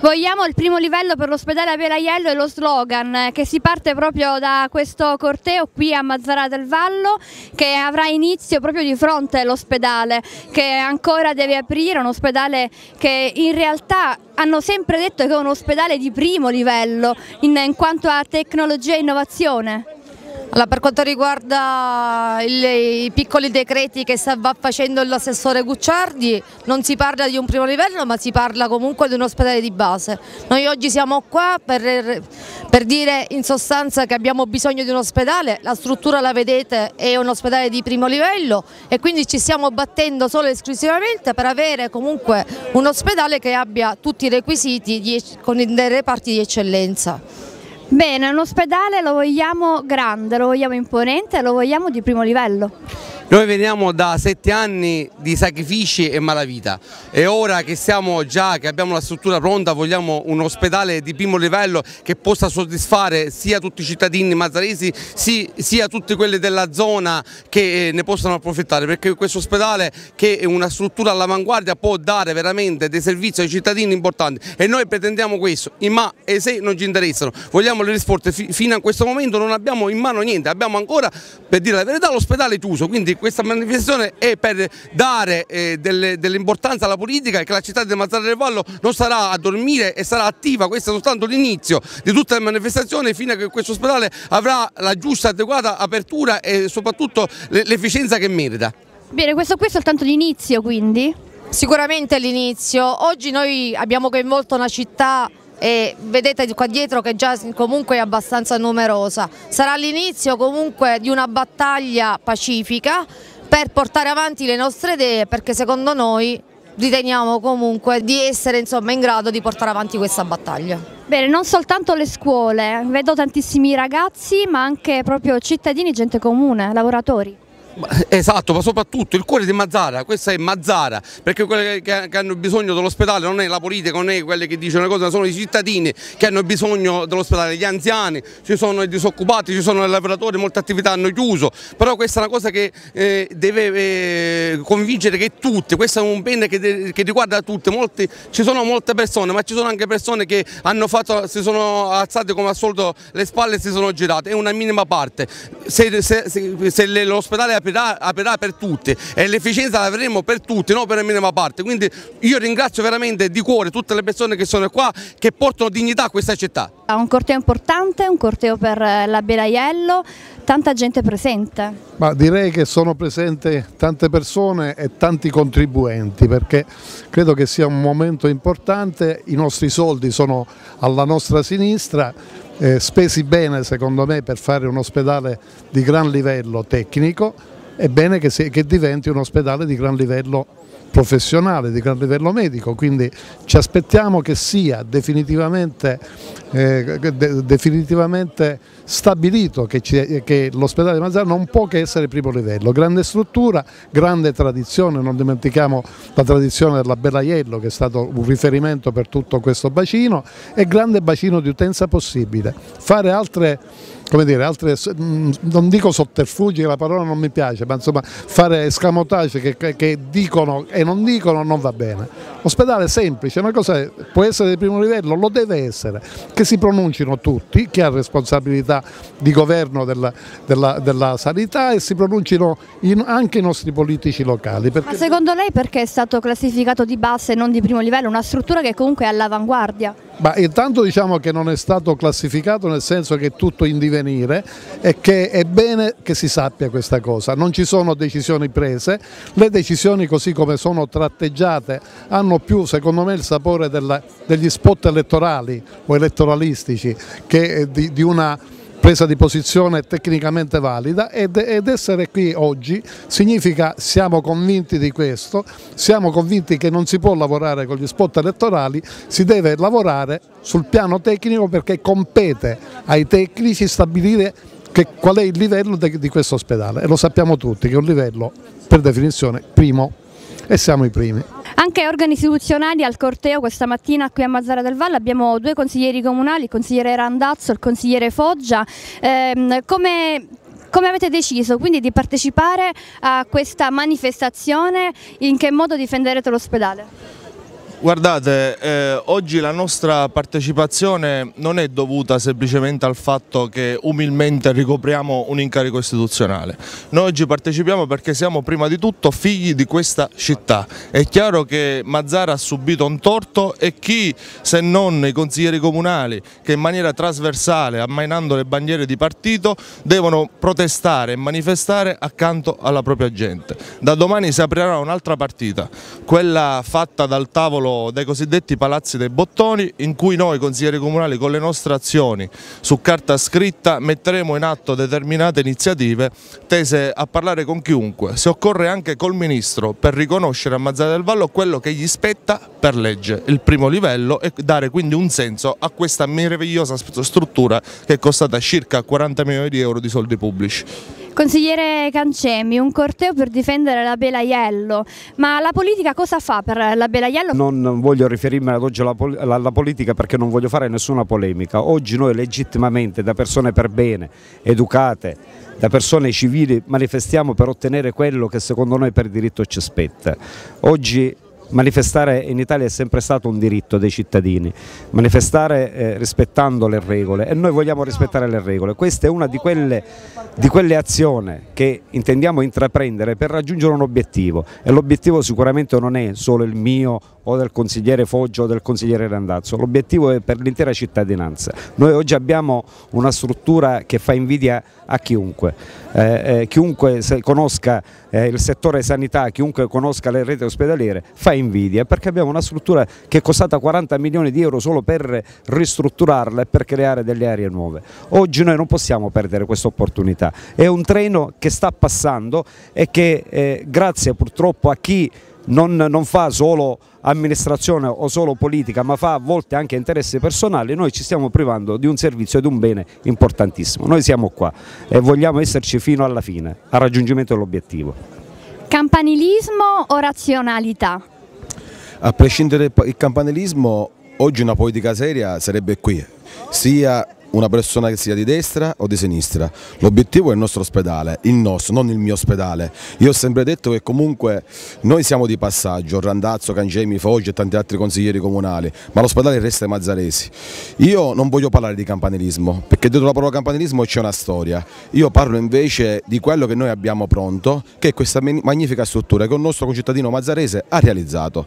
Vogliamo il primo livello per l'ospedale a Pelaiello e lo slogan eh, che si parte proprio da questo corteo qui a Mazzara del Vallo che avrà inizio proprio di fronte all'ospedale che ancora deve aprire, un ospedale che in realtà hanno sempre detto che è un ospedale di primo livello in, in quanto a tecnologia e innovazione. Allora, per quanto riguarda il, i piccoli decreti che va facendo l'assessore Gucciardi, non si parla di un primo livello ma si parla comunque di un ospedale di base. Noi oggi siamo qua per, per dire in sostanza che abbiamo bisogno di un ospedale, la struttura la vedete è un ospedale di primo livello e quindi ci stiamo battendo solo e esclusivamente per avere comunque un ospedale che abbia tutti i requisiti di, con dei reparti di eccellenza. Bene, un ospedale lo vogliamo grande, lo vogliamo imponente, lo vogliamo di primo livello. Noi veniamo da sette anni di sacrifici e malavita. E ora che siamo già, che abbiamo la struttura pronta, vogliamo un ospedale di primo livello che possa soddisfare sia tutti i cittadini mazzaresi sia tutti quelli della zona che eh, ne possano approfittare perché questo ospedale che è una struttura all'avanguardia può dare veramente dei servizi ai cittadini importanti. E noi pretendiamo questo, ma e se non ci interessano, vogliamo le risposte, fino a questo momento non abbiamo in mano niente, abbiamo ancora per dire la verità l'ospedale chiuso, quindi questa manifestazione è per dare eh, dell'importanza dell alla politica e che la città di Mazzara del Vallo non sarà a dormire e sarà attiva, questo è soltanto l'inizio di tutte le manifestazioni fino a che questo ospedale avrà la giusta e adeguata apertura e soprattutto l'efficienza che merita. Bene, questo qui è soltanto l'inizio quindi? Sicuramente l'inizio, oggi noi abbiamo coinvolto una città e vedete qua dietro che già comunque è abbastanza numerosa. Sarà l'inizio comunque di una battaglia pacifica per portare avanti le nostre idee perché secondo noi riteniamo comunque di essere insomma, in grado di portare avanti questa battaglia. Bene, non soltanto le scuole, vedo tantissimi ragazzi ma anche proprio cittadini, gente comune, lavoratori. Esatto, ma soprattutto il cuore di Mazzara, questa è Mazzara, perché quelli che, hanno bisogno dell'ospedale non è la politica, non è quelli che dicono cose, ma sono i cittadini che hanno bisogno dell'ospedale, gli anziani, ci sono i disoccupati, ci sono i lavoratori, molte attività hanno chiuso, però questa è una cosa che eh, deve eh, convincere che tutti, questo è un bene che, che riguarda tutti, Molti, ci sono molte persone, ma ci sono anche persone che hanno fatto, si sono alzate come al solito le spalle e si sono girate, è una minima parte, se, se, se, se l'ospedale aprirà, aprirà per tutti e l'efficienza la avremo per tutti, non per la minima parte. Quindi io ringrazio veramente di cuore tutte le persone che sono qua, che portano dignità a questa città. Un corteo importante, un corteo per eh, la Belaiello, tanta gente presente. Ma direi che sono presenti tante persone e tanti contribuenti perché credo che sia un momento importante, i nostri soldi sono alla nostra sinistra, eh, spesi bene secondo me per fare un ospedale di gran livello tecnico, è bene che, si, che diventi un ospedale di gran livello professionale, di gran livello medico, quindi ci aspettiamo che sia definitivamente, eh, de, definitivamente stabilito che, che l'ospedale di Mazzara non può che essere primo livello, grande struttura, grande tradizione, non dimentichiamo la tradizione della Bellaiello che è stato un riferimento per tutto questo bacino e grande bacino di utenza possibile. Fare altre come dire, altre, mm, non dico sotterfugi, la parola non mi piace, ma insomma fare escamotage che, che dicono e non dicono non va bene. Ospedale semplice, una cosa può essere di primo livello, lo deve essere, che si pronuncino tutti, chi ha responsabilità di governo della, della, della sanità e si pronuncino in, anche i nostri politici locali. Ma secondo lei perché è stato classificato di base e non di primo livello? Una struttura che comunque è all'avanguardia? Ma intanto diciamo che non è stato classificato nel senso che è tutto in divenire e che è bene che si sappia questa cosa, non ci sono decisioni prese, le decisioni così come sono tratteggiate hanno più secondo me il sapore della, degli spot elettorali o elettoralistici che di, di una presa di posizione tecnicamente valida ed, ed, essere qui oggi significa siamo convinti di questo, siamo convinti che non si può lavorare con gli spot elettorali, si deve lavorare sul piano tecnico perché compete ai tecnici stabilire che, qual è il livello de, di questo ospedale e lo sappiamo tutti che è un livello per definizione primo e siamo i primi. Anche organi istituzionali al corteo questa mattina qui a Mazzara del Valle abbiamo due consiglieri comunali, il consigliere Randazzo e il consigliere Foggia. Eh, come come avete deciso quindi di partecipare a questa manifestazione? In che modo difenderete l'ospedale? Guardate, eh, oggi la nostra partecipazione non è dovuta semplicemente al fatto che umilmente ricopriamo un incarico istituzionale. Noi oggi partecipiamo perché siamo prima di tutto figli di questa città. È chiaro che Mazzara ha subito un torto e chi, se non i consiglieri comunali, che in maniera trasversale, ammainando le bandiere di partito, devono protestare e manifestare accanto alla propria gente. Da domani si aprirà un'altra partita, quella fatta dal tavolo dei cosiddetti palazzi dei bottoni in cui noi consiglieri comunali con le nostre azioni su carta scritta metteremo in atto determinate iniziative tese a parlare con chiunque, se occorre anche col Ministro per riconoscere a Mazzara del Vallo quello che gli spetta per legge, il primo livello e dare quindi un senso a questa meravigliosa struttura che è costata circa 40 milioni di euro di soldi pubblici. Consigliere Cancemi, un corteo per difendere la Belaiello, ma la politica cosa fa per la Belaiello? Non voglio riferirmi ad oggi alla, alla, politica perché non voglio fare nessuna polemica, oggi noi legittimamente da persone per bene, educate, da persone civili manifestiamo per ottenere quello che secondo noi per diritto ci spetta. Oggi Manifestare in Italia è sempre stato un diritto dei cittadini, manifestare eh, rispettando le regole e noi vogliamo rispettare le regole. Questa è una di quelle, di quelle azioni che intendiamo intraprendere per raggiungere un obiettivo e l'obiettivo sicuramente non è solo il mio o del consigliere Foggio o del consigliere Randazzo, l'obiettivo è per l'intera cittadinanza. Noi oggi abbiamo una struttura che fa invidia a chiunque, eh, eh, chiunque conosca eh, il settore sanità, chiunque conosca le reti ospedaliere fa invidia perché abbiamo una struttura che è costata 40 milioni di euro solo per ristrutturarla e per creare delle aree nuove. Oggi noi non possiamo perdere questa opportunità, è un treno che sta passando e che eh, grazie purtroppo a chi non, non fa solo amministrazione o solo politica ma fa a volte anche interessi personali, noi ci stiamo privando di un servizio e di un bene importantissimo. Noi siamo qua e vogliamo esserci fino alla fine, al raggiungimento dell'obiettivo. Campanilismo o razionalità? A prescindere dal campanilismo, oggi una politica seria sarebbe qui, sia una persona che sia di destra o di sinistra. L'obiettivo è il nostro ospedale, il nostro, non il mio ospedale. Io ho sempre detto che comunque noi siamo di passaggio, Randazzo, Cangemi, Foggi e tanti altri consiglieri comunali, ma l'ospedale resta ai Mazzaresi. Io non voglio parlare di campanilismo, perché dietro la parola campanilismo c'è una storia. Io parlo invece di quello che noi abbiamo pronto, che è questa magnifica struttura che un nostro concittadino mazzarese ha realizzato.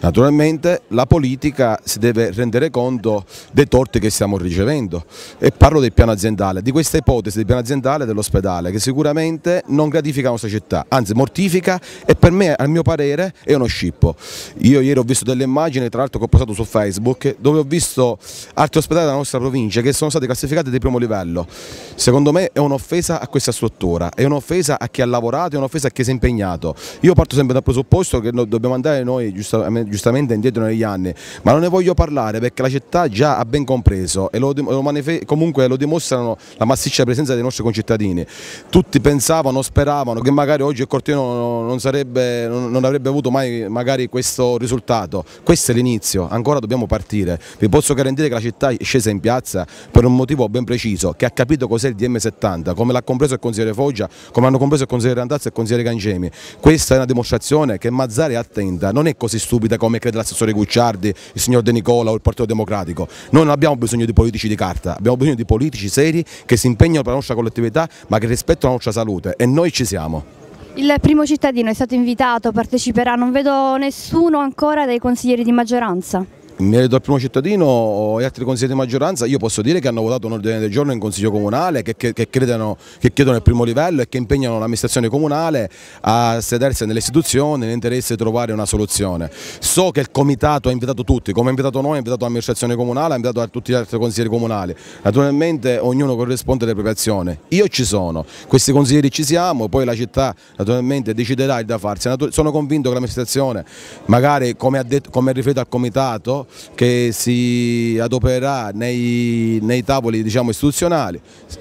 Naturalmente la politica si deve rendere conto dei torti che stiamo ricevendo e parlo del piano aziendale, di questa ipotesi del piano aziendale dell'ospedale che sicuramente non gratifica la nostra città, anzi mortifica e per me, al mio parere, è uno scippo. Io ieri ho visto delle immagini, tra l'altro che ho postato su Facebook, dove ho visto altri ospedali della nostra provincia che sono stati classificati di primo livello. Secondo me è un'offesa a questa struttura, è un'offesa a chi ha lavorato, è un'offesa a chi si è impegnato. Io parto sempre dal presupposto che dobbiamo andare noi giustamente indietro negli anni, ma non ne voglio parlare perché la città già ha ben compreso e lo, lo manifesta comunque lo dimostrano la massiccia presenza dei nostri concittadini. Tutti pensavano, speravano che magari oggi il Cortino non, sarebbe, non avrebbe avuto mai questo risultato. Questo è l'inizio, ancora dobbiamo partire. Vi posso garantire che la città è scesa in piazza per un motivo ben preciso, che ha capito cos'è il DM70, come l'ha compreso il consigliere Foggia, come hanno compreso il consigliere Randazzo e il consigliere Cangemi. Questa è una dimostrazione che Mazzari è attenta, non è così stupida come crede l'assessore Gucciardi, il signor De Nicola o il Partito Democratico. Noi non abbiamo bisogno di politici di carta, abbiamo bisogno di politici seri che si impegnano per la nostra collettività ma che rispettano la nostra salute e noi ci siamo. Il primo cittadino è stato invitato, parteciperà, non vedo nessuno ancora dei consiglieri di maggioranza. In merito al primo cittadino e altri consiglieri di maggioranza io posso dire che hanno votato un ordine del giorno in consiglio comunale che, che, che, credano, che chiedono il primo livello e che impegnano l'amministrazione comunale a sedersi nelle istituzioni nell'interesse di trovare una soluzione. So che il comitato ha invitato tutti, come ha invitato noi, ha invitato l'amministrazione comunale, ha invitato tutti gli altri consiglieri comunali. Naturalmente ognuno corrisponde alle proprie azioni. Io ci sono, questi consiglieri ci siamo, poi la città naturalmente deciderà il da farsi. Sono convinto che l'amministrazione, magari come ha, detto, come riferito al comitato, che si adopererà nei, nei tavoli diciamo, istituzionali.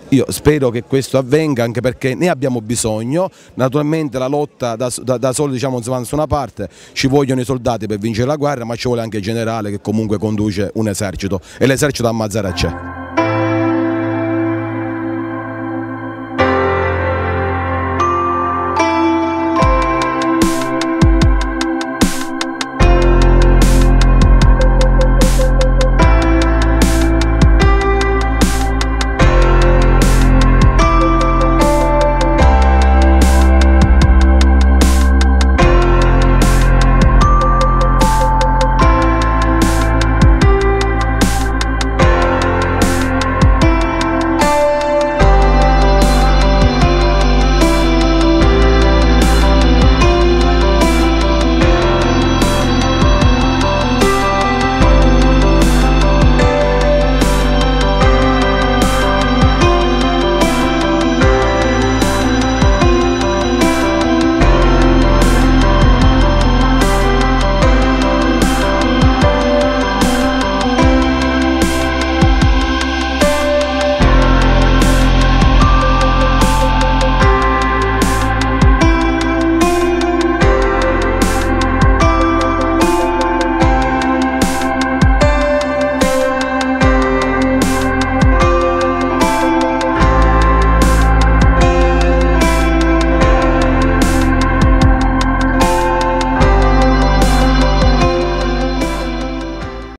Io spero che questo avvenga anche perché ne abbiamo bisogno, naturalmente la lotta da, da, da solo diciamo, non da nessuna parte, ci vogliono i soldati per vincere la guerra ma ci vuole anche il generale che comunque conduce un esercito e l'esercito a Mazzara c'è.